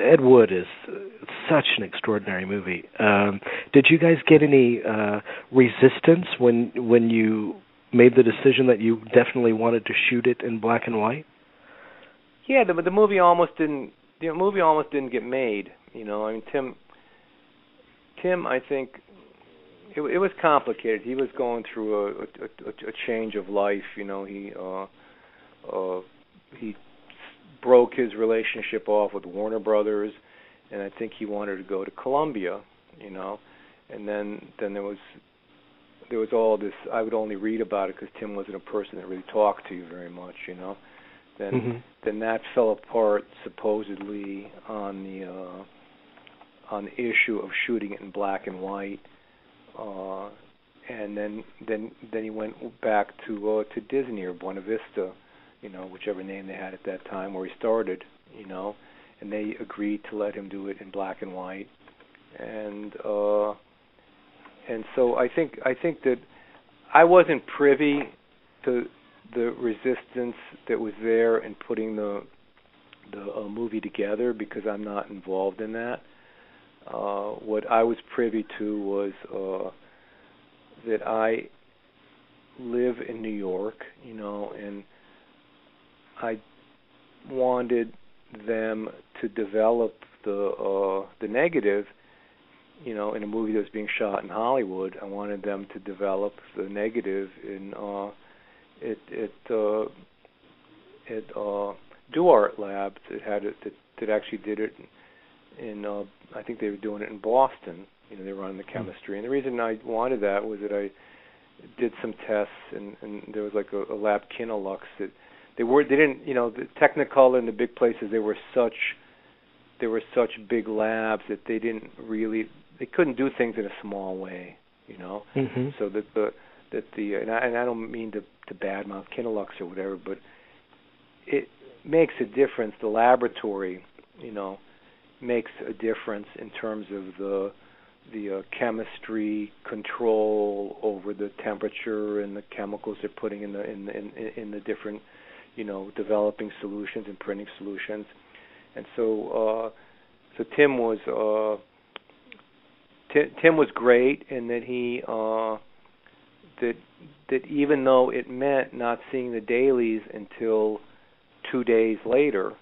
Ed Wood is such an extraordinary movie. Um, did you guys get any uh, resistance when when you made the decision that you definitely wanted to shoot it in black and white? Yeah, the the movie almost didn't the movie almost didn't get made. You know, I mean Tim Tim I think it, it was complicated. He was going through a, a, a, a change of life. You know, he uh, uh, he broke his relationship off with Warner Brothers, and I think he wanted to go to Columbia. You know, and then then there was there was all this. I would only read about it because Tim wasn't a person that really talked to you very much. You know, then mm-hmm. then that fell apart supposedly on the uh, on the issue of shooting it in black and white uh, and then then then he went back to uh, to Disney or Buena Vista, you know, whichever name they had at that time where he started, you know, and they agreed to let him do it in black and white, and uh, and so I think I think that I wasn't privy to the resistance that was there in putting the the uh, movie together because I'm not involved in that. Uh, what I was privy to was uh, that I live in New York, you know, and I wanted them to develop the uh, the negative, you know, in a movie that's being shot in Hollywood. I wanted them to develop the negative in uh, it it uh, it uh, DuArt Labs. It had it that, that actually did it in uh I think they were doing it in Boston. You know, they were running the hmm. chemistry. And the reason I wanted that was that I did some tests and and there was like a, a lab Kinolux that they were they didn't you know the Technicolor and the big places they were such they were such big labs that they didn't really they couldn't do things in a small way you know mm-hmm. so that the that the and I, and I don't mean to to badmouth Kinolux or whatever but it makes a difference the laboratory you know makes a difference in terms of the the uh, chemistry control over the temperature and the chemicals they're putting in the in, in in the different you know developing solutions and printing solutions and so uh so Tim was uh Tim, Tim was great in that he uh that that even though it meant not seeing the dailies until 2 days later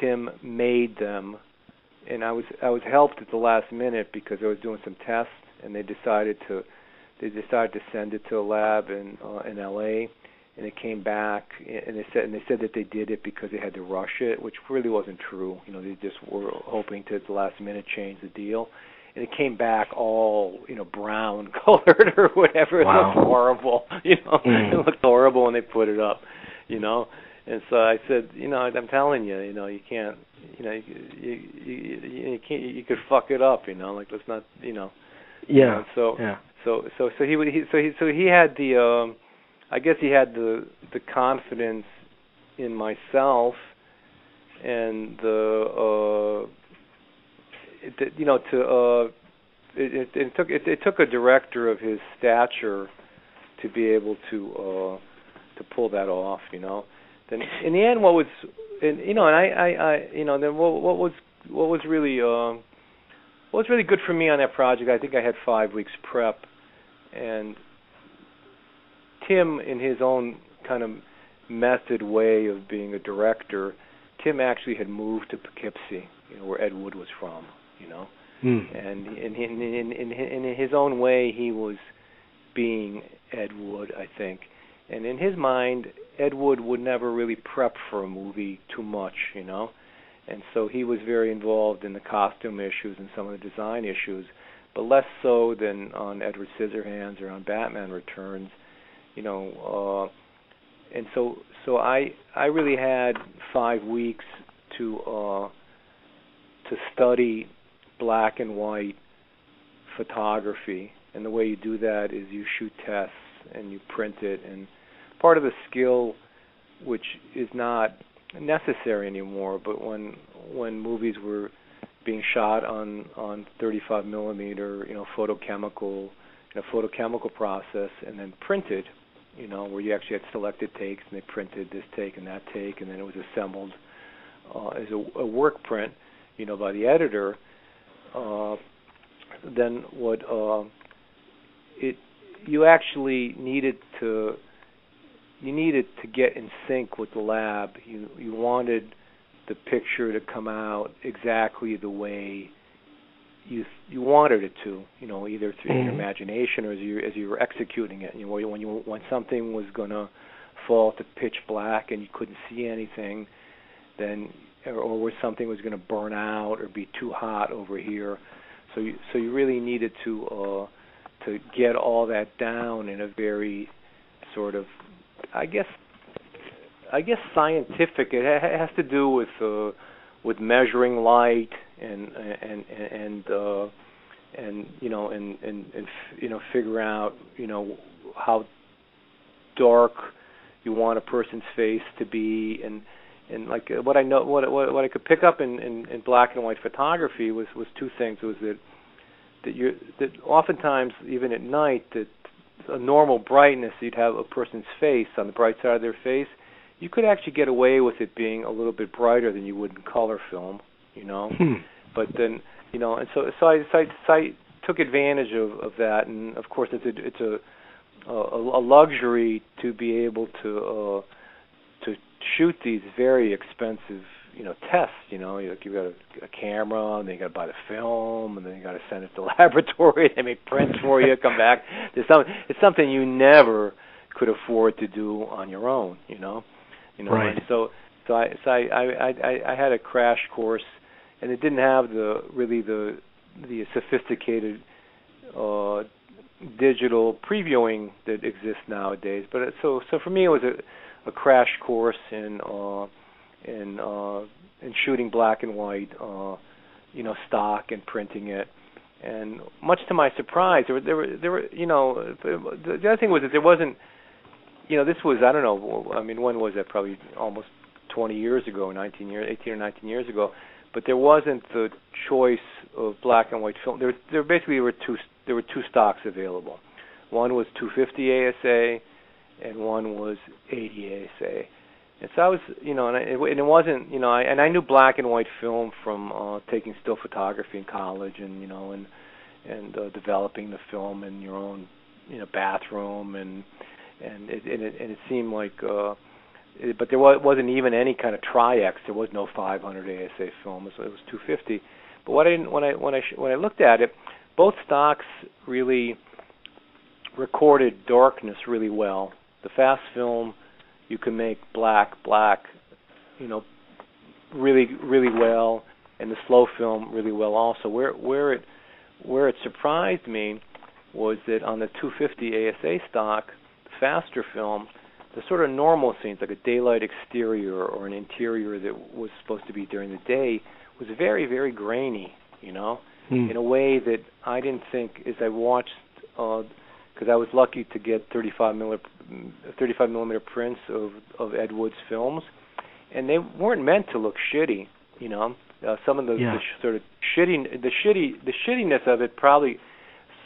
Tim made them, and I was I was helped at the last minute because I was doing some tests, and they decided to they decided to send it to a lab in uh, in L.A. And it came back, and they said and they said that they did it because they had to rush it, which really wasn't true. You know, they just were hoping to at the last minute change the deal and it came back all you know brown colored or whatever. It wow. looked horrible. You know, mm. it looked horrible when they put it up. You know, and so I said, you know, I'm telling you, you know, you can't, you know, you you you, you can't, you could fuck it up, you know, like let's not, you know. Yeah. You know, so yeah. so so so he would he so he so he had the um I guess he had the the confidence in myself and the uh it, you know to uh it, it, it took it, it took a director of his stature to be able to uh to pull that off, you know then in the end, what was, and you know, and I, I, I you know, then what, what was, what was really, uh, what was really good for me on that project? I think I had five weeks prep, and Tim, in his own kind of method way of being a director, Tim actually had moved to Poughkeepsie, you know, where Ed Wood was from, you know, mm. and in in, in in in his own way, he was being Ed Wood, I think. And in his mind, Ed Wood would never really prep for a movie too much, you know, and so he was very involved in the costume issues and some of the design issues, but less so than on Edward Scissorhands or on Batman Returns, you know. Uh, and so, so I I really had five weeks to uh, to study black and white photography, and the way you do that is you shoot tests and you print it and part of the skill which is not necessary anymore but when when movies were being shot on on 35 millimeter you know photochemical in a photochemical process and then printed you know where you actually had selected takes and they printed this take and that take and then it was assembled uh, as a, a work print, you know, by the editor, uh, then what uh, it you actually needed to you needed to get in sync with the lab. You you wanted the picture to come out exactly the way you you wanted it to, you know, either through mm-hmm. your imagination or as you as you were executing it. You know, when you when something was gonna fall to pitch black and you couldn't see anything, then or, or where something was gonna burn out or be too hot over here. So you so you really needed to uh to get all that down in a very sort of I guess I guess scientific. It ha- has to do with uh, with measuring light and and and uh, and you know and and and you know figure out you know how dark you want a person's face to be. And and like uh, what I know what what, what I could pick up in, in in black and white photography was was two things. Was that that you that oftentimes even at night that a normal brightness you'd have a person's face on the bright side of their face. You could actually get away with it being a little bit brighter than you would in color film you know hmm. but then you know and so so I so I, so I took advantage of of that and of course it's a it's a a, a luxury to be able to uh to shoot these very expensive you know tests. You know, you you got a, a camera, and then you got to buy the film, and then you got to send it to the laboratory. They make prints for you. Come back. There's some. It's something you never could afford to do on your own. You know, you know. Right. And so, so I, so I, I, I, I had a crash course, and it didn't have the really the the sophisticated uh digital previewing that exists nowadays. But it, so so for me, it was a a crash course in uh in uh, in shooting black and white, uh, you know, stock and printing it. And much to my surprise, there were there were there were you know the, the other thing was that there wasn't you know this was I don't know I mean when was that probably almost 20 years ago 19 years 18 or 19 years ago but there wasn't the choice of black and white film. There there basically were two there were two stocks available. One was 250 ASA and one was 80 ASA and so I was, you know, and, I, and it wasn't, you know, I, and I knew black and white film from uh, taking still photography in college, and you know, and and uh, developing the film in your own, you know, bathroom, and and it and it, and it seemed like, uh, but there was, wasn't even any kind of Tri-X. There was no 500 ASA film. So it was 250. But what I didn't, when I when I when I looked at it, both stocks really recorded darkness really well. The fast film you can make black black, you know, really really well, and the slow film really well also. Where where it where it surprised me was that on the 250 ASA stock, faster film, the sort of normal scenes like a daylight exterior or an interior that was supposed to be during the day was very very grainy, you know, hmm. in a way that I didn't think as I watched uh because I was lucky to get 35 millimeter 35 millimeter prints of of Ed Wood's films, and they weren't meant to look shitty. You know, uh, some of the, yeah. the sh- sort of shitty the shitty the shittiness of it probably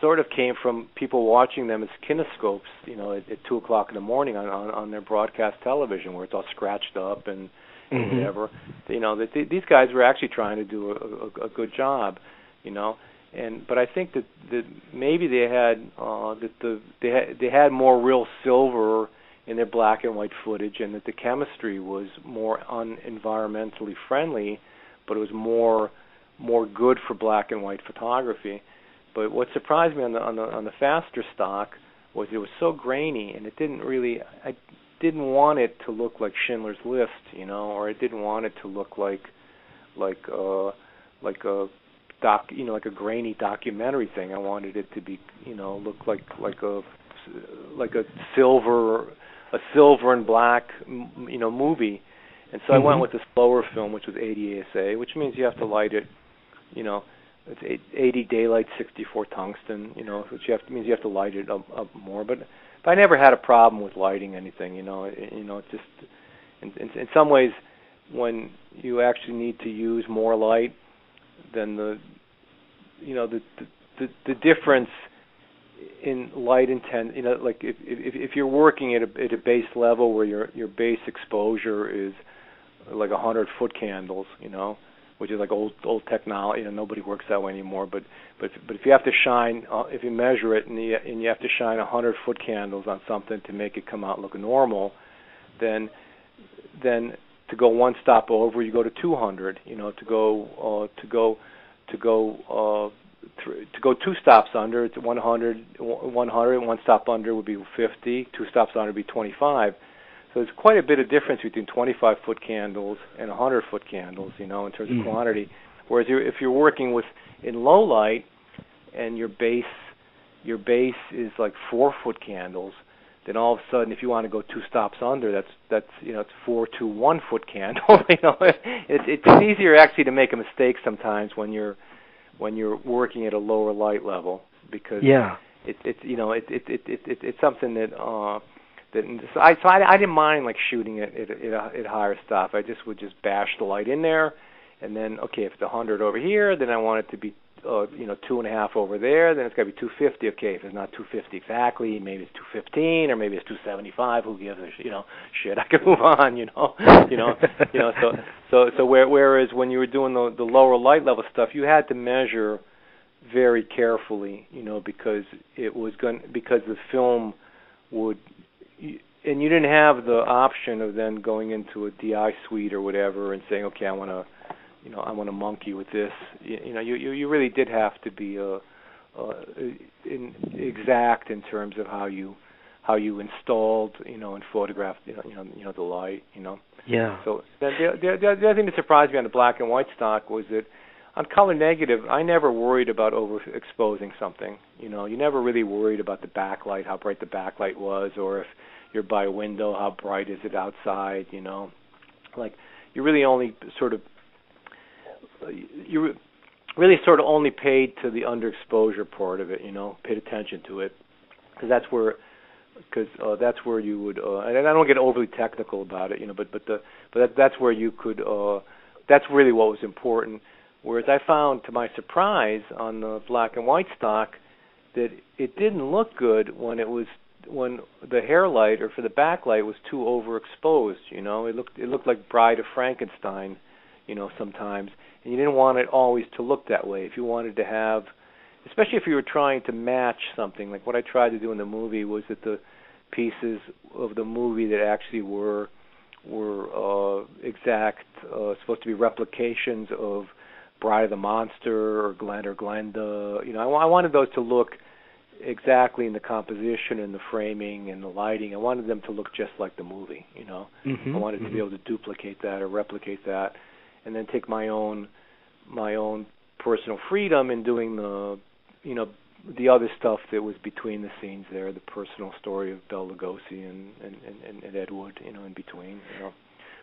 sort of came from people watching them as kinescopes. You know, at, at two o'clock in the morning on, on on their broadcast television, where it's all scratched up and mm-hmm. whatever. You know, that th- these guys were actually trying to do a, a, a good job. You know, and but I think that that maybe they had uh, that the they had they had more real silver in their black and white footage, and that the chemistry was more unenvironmentally friendly, but it was more more good for black and white photography. But what surprised me on the on the on the faster stock was it was so grainy, and it didn't really I didn't want it to look like Schindler's List, you know, or I didn't want it to look like like uh like a doc, you know, like a grainy documentary thing. I wanted it to be, you know, look like like a like a silver a silver and black, you know, movie. And so mm-hmm. I went with the slower film, which was 80 ASA, which means you have to light it, you know, it's 80 daylight, 64 tungsten, you know, which you have to, means you have to light it up, up more. But but I never had a problem with lighting anything, you know, you know, it's just in, in in some ways when you actually need to use more light then the you know the the the difference in light intent you know like if if if you're working at a at a base level where your your base exposure is like a hundred foot candles, you know, which is like old old technology. You know, nobody works that way anymore. But but but if you have to shine, uh, if you measure it and you, and you have to shine a hundred foot candles on something to make it come out look normal, then then to go one stop over, you go to 200. You know, to go uh, to go to go uh, to go two stops under, it's 100. 100. One stop under would be 50. Two stops under would be 25. So there's quite a bit of difference between 25 foot candles and 100 foot candles. You know, in terms mm. of quantity. Whereas you're, if you're working with in low light and your base your base is like four foot candles, then all of a sudden if you want to go two stops under that's that's you know it's four to one foot candle you know it, it's easier actually to make a mistake sometimes when you're when you're working at a lower light level because yeah it it's you know it it it it, it it's something that uh that so I so I, I didn't mind like shooting it at, at, at higher stop I just would just bash the light in there and then okay if it's a hundred over here then I want it to be uh, you know two and a half over there, then it's got to be 250. Okay, if it's not 250 exactly, maybe it's 215 or maybe it's 275. Who gives a you know shit? I can move on. You know, you know, you know. So so so where, whereas when you were doing the the lower light level stuff, you had to measure very carefully. You know, because it was going because the film would. And you didn't have the option of then going into a DI suite or whatever and saying, okay, I want to you know I want to monkey with this. You, you know, you, you you really did have to be uh, uh, in, exact in terms of how you how you installed, you know, and photographed, you know, you know, you know the light, you know. Yeah. So the the the, the other thing that surprised me on the black and white stock was that on color negative, I never worried about overexposing something. You know, you never really worried about the backlight, how bright the backlight was, or if you're by a window, how bright is it outside. You know, like you really only sort of you really sort of only paid to the underexposure part of it, you know, paid attention to it, because that's where, because uh, that's where you would, uh, and I don't get overly technical about it, you know, but but the but that, that's where you could, uh, that's really what was important. Whereas I found, to my surprise, on the black and white stock, that it didn't look good when it was when the hair light or for the backlight was too overexposed. You know, it looked it looked like Bride of Frankenstein, you know, sometimes and you didn't want it always to look that way. If you wanted to have, especially if you were trying to match something, like what I tried to do in the movie was that the pieces of the movie that actually were were uh, exact, uh, supposed to be replications of Bride of the Monster or Glen or Glenda. You know, I, I wanted those to look exactly in the composition and the framing and the lighting. I wanted them to look just like the movie. You know, mm-hmm, I wanted mm-hmm. to be able to duplicate that or replicate that and then take my own my own personal freedom in doing the you know the other stuff that was between the scenes there, the personal story of Bela Lugosi and and, and, and Ed Wood, you know, in between, you know.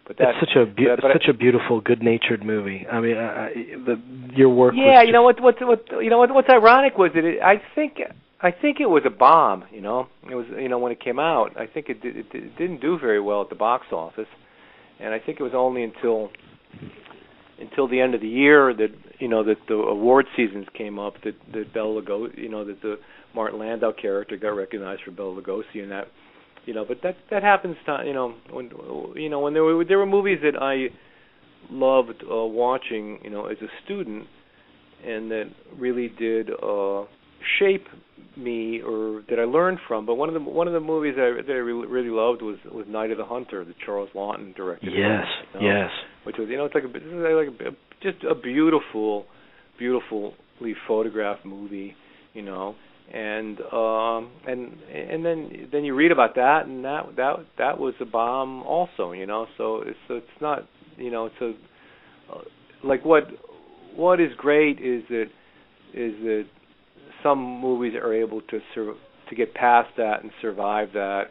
But that's such a be- but, such a beautiful, good-natured movie. I mean, I, the, your work. Yeah, you know what What's what you know what what's ironic was that it, I think I think it was a bomb. You know, it was you know when it came out. I think it, did, it, it didn't do very well at the box office, and I think it was only until until the end of the year that you know that the award seasons came up that that Bela Lugosi you know that the Martin Landau character got recognized for Bela Lugosi and that you know but that that happens to you know when you know when there were there were movies that I loved uh, watching you know as a student and that really did uh shape me or that I learned from. But one of the one of the movies that I, that I really, really loved was was Night of the Hunter, the Charles Laughton directed. Yes, you know, yes. Which was you know it's like a like a, just a beautiful, beautifully photographed movie, you know. And um and and then then you read about that and that that that was a bomb also, you know. So it's so it's not you know a uh, like what what is great is that is that some movies are able to sur- to get past that and survive that